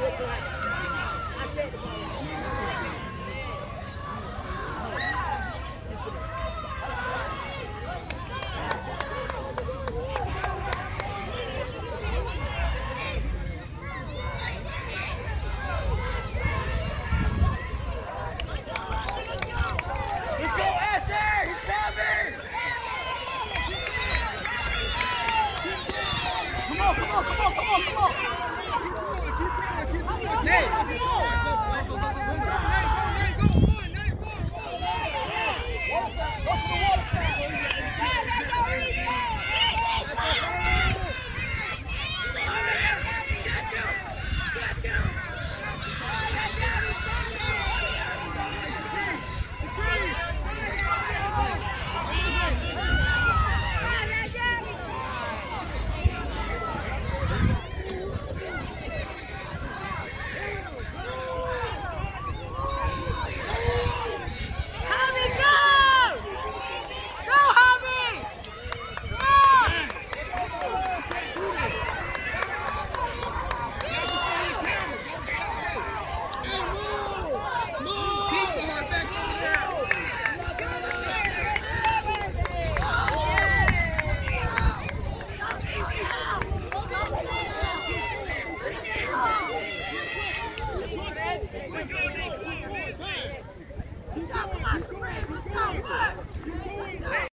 look like.